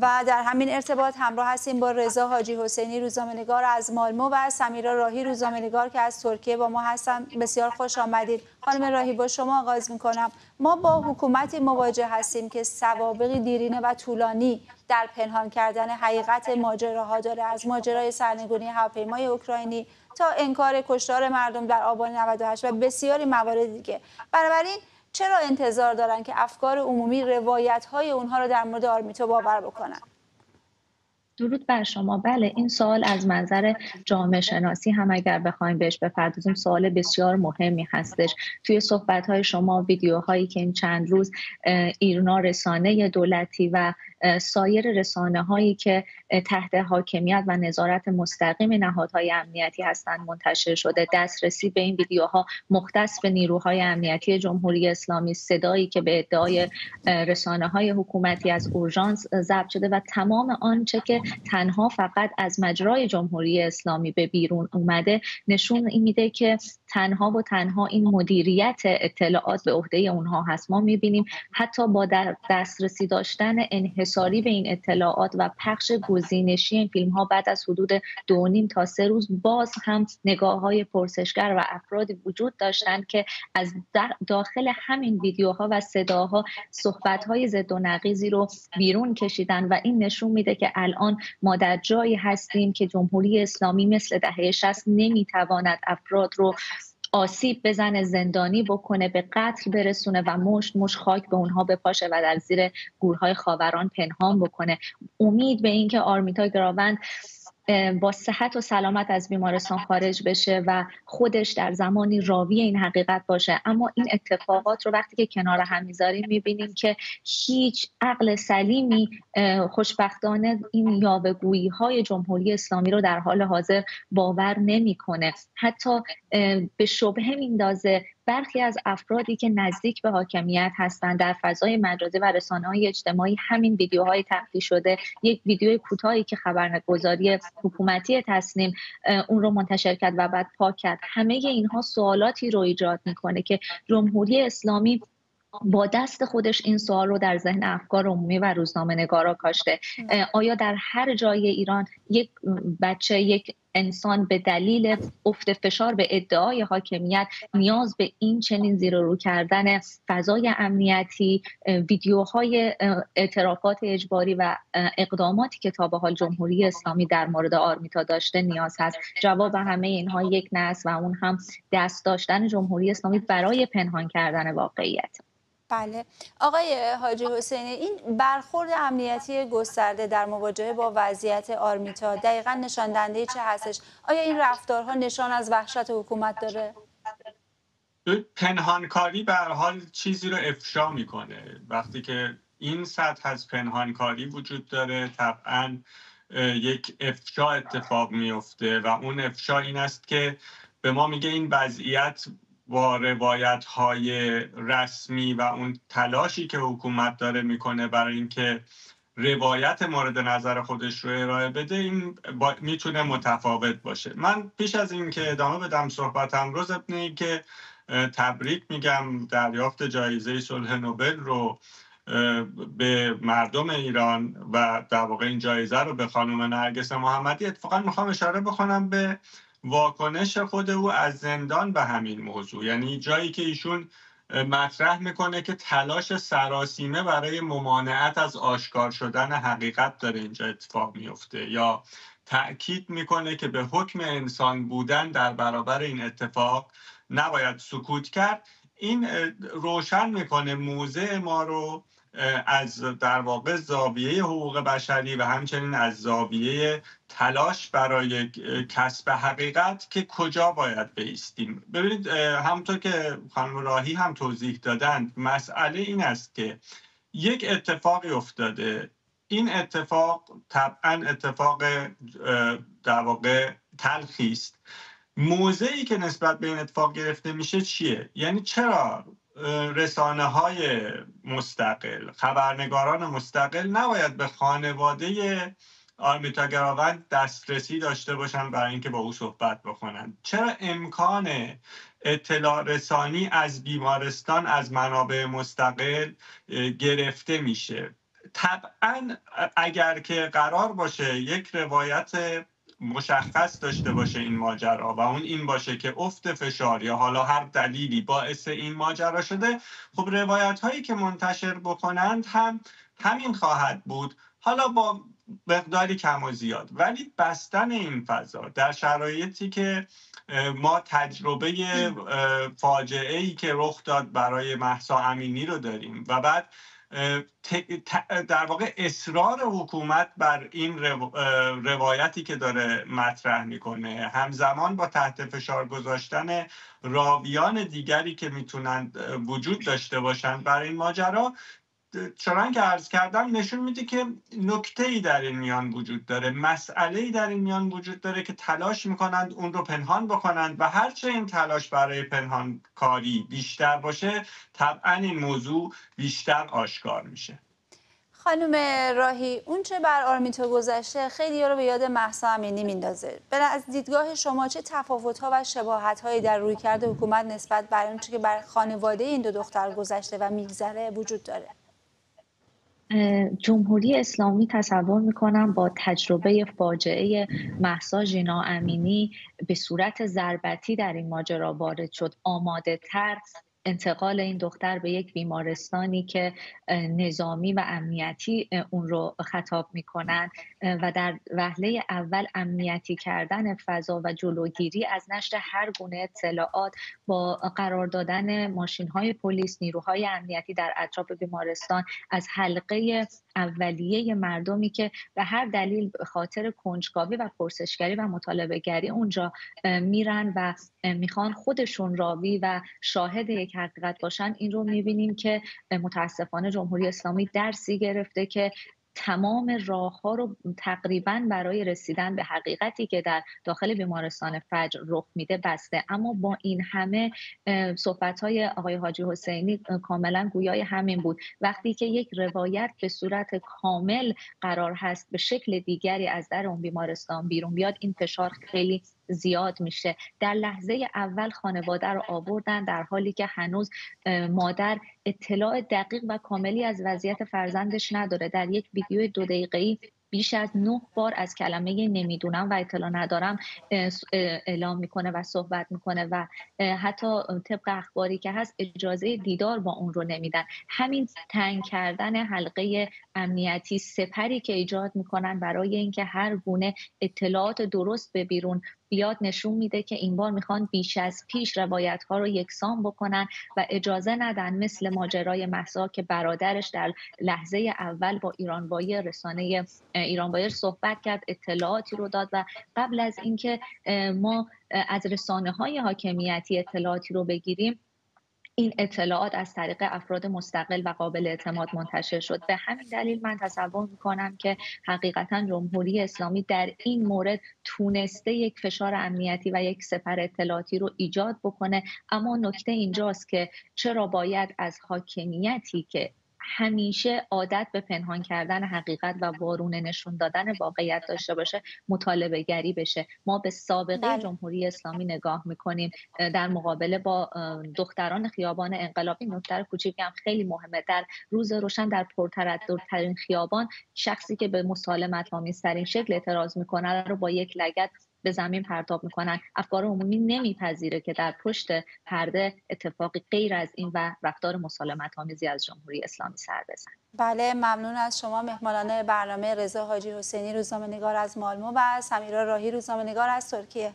و در همین ارتباط همراه هستیم با رضا حاجی حسینی روزنامه‌نگار از مالمو و سمیرا راهی روزنامه‌نگار که از ترکیه با ما هستن. بسیار خوش آمدید. خانم راهی با شما آغاز می‌کنم. ما با حکومتی مواجه هستیم که سوابقی دیرینه و طولانی در پنهان کردن حقیقت ماجراها داره. از ماجرای سرنگونی هواپیمای اوکراینی تا انکار کشتار مردم در آبان 98 و بسیاری موارد دیگه بنابراین چرا انتظار دارن که افکار عمومی روایت های اونها رو در مورد آرمیتو باور بکنن؟ درود بر شما. بله این سوال از منظر جامعه شناسی هم اگر بخوایم بهش بپردازیم سوال بسیار مهمی هستش. توی صحبت های شما ویدیوهایی که این چند روز ایرنا رسانه دولتی و سایر رسانه هایی که تحت حاکمیت و نظارت مستقیم نهادهای امنیتی هستند منتشر شده. دسترسی به این ویدیوها مختص به نیروهای امنیتی جمهوری اسلامی صدایی که به ادعای رسانه های حکومتی از اورژانس ضبط شده و تمام آنچه که تنها فقط از مجرای جمهوری اسلامی به بیرون اومده نشون این میده که تنها و تنها این مدیریت اطلاعات به عهده اونها هست. ما می‌بینیم حتی با دسترسی داشتن انحصاری به این اطلاعات و پخش گزینشی این فیلم ها بعد از حدود دو نیم تا سه روز باز هم نگاه های پرسشگر و افرادی وجود داشتند که از داخل همین ویدیوها و صداها صحبت های ضد و نقیزی رو بیرون کشیدن و این نشون میده که الان ما در جایی هستیم که جمهوری اسلامی مثل دهه 60 نمی‌تواند افراد رو آسیب بزنه زندانی بکنه به قتل برسونه و مشت مش خاک به اونها بپاشه و در زیر گورهای خاوران پنهان بکنه. امید به اینکه آرمیتا گراوند با صحت و سلامت از بیمارستان خارج بشه و خودش در زمانی راوی این حقیقت باشه. اما این اتفاقات رو وقتی که کنار هم می‌ذاریم می‌بینیم که هیچ عقل سلیمی خوشبختانه این یاوهگویی های جمهوری اسلامی رو در حال حاضر باور نمی‌کنه. حتی به شبهه میندازه برخی از افرادی که نزدیک به حاکمیت هستند در فضای مجازی و رسانه های اجتماعی همین ویدیوهای تخلیه شده یک ویدیو کوتاهی که خبرنگاری حکومتی تصنیم اون رو منتشر کرد و بعد پاک کرد. همه اینها سوالاتی رو ایجاد می‌کنه که جمهوری اسلامی با دست خودش این سوال رو در ذهن افکار عمومی و روزنامه نگارا کاشته آیا در هر جای ایران یک بچه یک انسان به دلیل افت فشار به ادعای حاکمیت نیاز به این چنین زیر رو کردن فضای امنیتی ویدیوهای اعترافات اجباری و اقداماتی که تا به حال جمهوری اسلامی در مورد آرمیتا داشته نیاز هست. جواب همه اینها یک نه و اون هم دست داشتن جمهوری اسلامی برای پنهان کردن واقعیت. بله. آقای حاجی حسینی این برخورد امنیتی گسترده در مواجهه با وضعیت آرمیتا دقیقا نشان دهنده چه هستش؟ آیا این رفتارها نشان از وحشت حکومت داره؟ پنهانکاری به حال چیزی رو افشا می‌کنه. وقتی که این سطح از پنهانکاری وجود داره طبعا یک افشا اتفاق میفته و اون افشا این است که به ما میگه این وضعیت با روایت های رسمی و اون تلاشی که حکومت داره می‌کنه برای اینکه روایت مورد نظر خودش رو ارائه بده این می‌تونه متفاوت باشه. من پیش از این که ادامه بدم صحبتم رو ضمن که تبریک میگم دریافت جایزه صلح نوبل رو به مردم ایران و در واقع این جایزه رو به خانم نرگس محمدی. اتفاقا می‌خوام اشاره بکنم به واکنش خود او از زندان به همین موضوع. یعنی جایی که ایشون مطرح می‌کنه که تلاش سراسیمه برای ممانعت از آشکار شدن حقیقت داره اینجا اتفاق میفته یا تأکید می‌کنه که به حکم انسان بودن در برابر این اتفاق نباید سکوت کرد. این روشن می‌کنه موضع ما رو از در واقع زاویه حقوق بشری و همچنین از زاویه تلاش برای کسب حقیقت که کجا باید بیستیم. ببینید همونطور که خانم راهی هم توضیح دادند مسئله این است که یک اتفاقی افتاده. این اتفاق طبعا اتفاق در واقع تلخی است. موضعی که نسبت به این اتفاق گرفته میشه چیه؟ یعنی چرا رسانه های مستقل خبرنگاران مستقل نباید به خانواده آرمیتا گراوند دسترسی داشته باشن برای اینکه با او صحبت بکنن. چرا امکان اطلاع رسانی از بیمارستان از منابع مستقل گرفته میشه؟ طبعا اگر که قرار باشه یک روایت مشخص داشته باشه این ماجرا و اون این باشه که افت فشار یا حالا هر دلیلی باعث این ماجرا شده خب روایت هایی که منتشر بکنند هم همین خواهد بود. حالا با مقداری کم و زیاد. ولی بستن این فضا در شرایطی که ما تجربه فاجعه ای که رخ داد برای محسا امینی رو داریم و بعد در واقع اصرار حکومت بر این روایتی که داره مطرح می‌کنه. همزمان با تحت فشار گذاشتن راویان دیگری که می‌تونند وجود داشته باشند برای این ماجرا چنان که عرض کردم نشون میده که نکته ای در این میان وجود داره مسئله ای در این میان وجود داره که تلاش می‌کنند اون رو پنهان بکنند و هرچه این تلاش برای پنهان کاری بیشتر باشه طبعا این موضوع بیشتر آشکار میشه. خانم راهی اون چه بر آرمیتو گذشته خیلی رو به یاد محسا امینی میندازه. از دیدگاه شما چه تفاوت ها و شباهت هایی در روی کرده حکومت نسبت بر اون که بر خانواده این دو دختر گذشته و میگذره وجود داره؟ جمهوری اسلامی تصور می‌کنم با تجربه فاجعه محسا جینا امینی به صورت ضربتی در این ماجرا وارد شد. آماده تر انتقال این دختر به یک بیمارستانی که نظامی و امنیتی اون رو خطاب می‌کنن و در وهله اول امنیتی کردن فضا و جلوگیری از نشر هر گونه اطلاعات با قرار دادن ماشین های پلیس نیروهای امنیتی در اطراف بیمارستان از حلقه اولیه مردمی که به هر دلیل خاطر کنجکاوی و پرسشگری و مطالبه گری اونجا میرن و می‌خوان خودشون راوی و شاهد یک حقیقت باشن این رو می‌بینیم که متاسفانه جمهوری اسلامی درسی گرفته که تمام راه ها رو تقریبا برای رسیدن به حقیقتی که در داخل بیمارستان فجر رخ میده بسته. اما با این همه صحبت های آقای حاجی حسینی کاملا گویای همین بود. وقتی که یک روایت به صورت کامل قرار هست به شکل دیگری از در اون بیمارستان بیرون بیاد این فشار خیلی زیاد میشه. در لحظه اول خانواده رو آوردن در حالی که هنوز مادر اطلاع دقیق و کاملی از وضعیت فرزندش نداره. در یک ویدیو دو دقیقه‌ای بیش از نه بار از کلمه نمی‌دونم و اطلاع ندارم اعلام می‌کنه و صحبت می‌کنه و حتی طبق اخباری که هست اجازه دیدار با اون رو نمیدن. همین تنگ کردن حلقه امنیتی سپری که ایجاد می‌کنن برای اینکه هر گونه اطلاعات درست به بیرون بیاد نشون میده که این بار می‌خوان بیش از پیش روایت ها رو یکسان بکنن و اجازه ندن مثل ماجرای محسا که برادرش در لحظه اول با ایرانوایی رسانه ایرانوایی صحبت کرد اطلاعاتی رو داد و قبل از اینکه ما از رسانه های حاکمیتی اطلاعاتی رو بگیریم این اطلاعات از طریق افراد مستقل و قابل اعتماد منتشر شد. به همین دلیل من تصور می‌کنم که حقیقتا جمهوری اسلامی در این مورد تونسته یک فشار امنیتی و یک سپر اطلاعاتی رو ایجاد بکنه. اما نکته اینجاست که چرا باید از حاکمیتی که همیشه عادت به پنهان کردن حقیقت و وارونه نشون دادن واقعیت داشته باشه مطالبه گری بشه. ما به سابقه بله. جمهوری اسلامی نگاه می‌کنیم. در مقابله با دختران خیابان انقلابی نکته کوچیکی هم خیلی مهمه. در روز روشن در پرترددترین خیابان شخصی که به مسالمت آمیزترین شکل اعتراض می‌کنه رو با یک لگت به زمین پرتاب می‌کنن. افکار عمومی نمیپذیره که در پشت پرده اتفاقی غیر از این و رفتار مسالمت آمیزی از جمهوری اسلامی سر بزن. بله ممنون از شما مهمانان برنامه رضا حاجی حسینی روزنامه نگار از مالمو و سمیرا راهی روزنامه نگار از ترکیه.